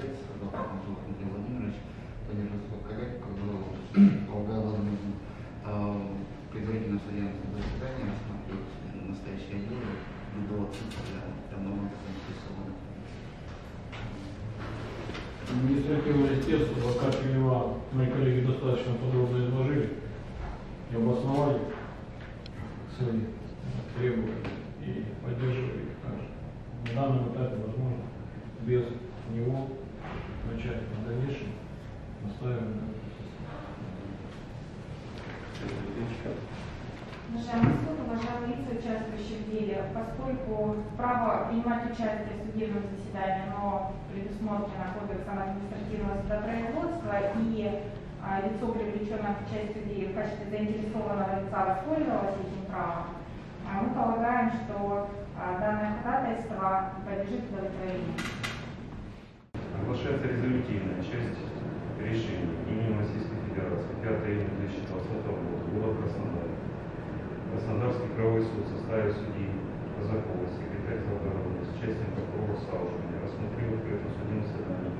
отец, адвокат Мажулов Андрей Владимирович, планировал коллег, полагаю, возможно, предварительно судебное заседание рассмотреть настоящее дело до отсутствия данного заинтересованных. Административный листец, адвокат Юнива, мои коллеги достаточно подробно изложили и обосновали свои требования и поддерживали их также. На данном этапе, возможно, без него начать в дальнейшем настаиваем на Уважаемый суд, уважаемые лица, участвующие в деле, поскольку право принимать участие в судебном заседании, оно предусмотрено Кодексом административного судопроизводства, и а, лицо, привлеченное к участию в деле в качестве заинтересованного лица, воспользовалось этим правом, а, мы полагаем, что а, данное ходатайство подлежит удовлетворению. Правовой суд в составе судьи Казакова, секретарь Завгородова, с участием прокурора Саушина, рассмотрел открытом судебном заседании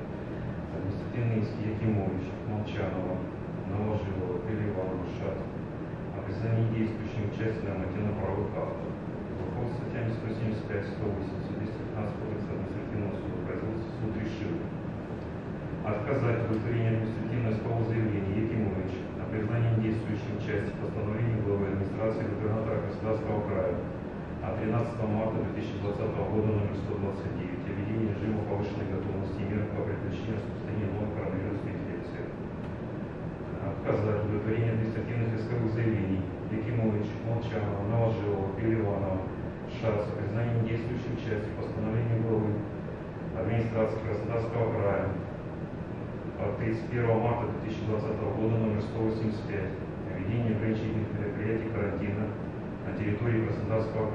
административные иски Якимович, Молчанова, Новожилова, Переливанова, Шат. О признании действующим участия нормативно-правовых актов. По статьями 175, 180, 215 Кодекса административного суда производства суд решил. Отказать в удовлетворении административного искового заявления Якимович о признании действующей части постановления главы администрации губернатора Краснодарского края. От 13 марта 2020 года номер 129 о введении режима повышенной готовности мер по предотвращению распространения новой коронавирусной инфекции. Отказать в удовлетворении административных исковых заявлений. Якимович, Молчанова, Новожилова, Переливанова, Шаца о признании действующей части постановления главы администрации Краснодарского края от 31 марта 2020 года номер 185 о введении